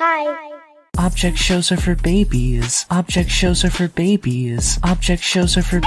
Hi. Object shows are for babies. Object shows are for babies. Object shows are for.